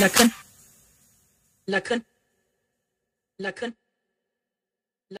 la crème, la crème, la crème.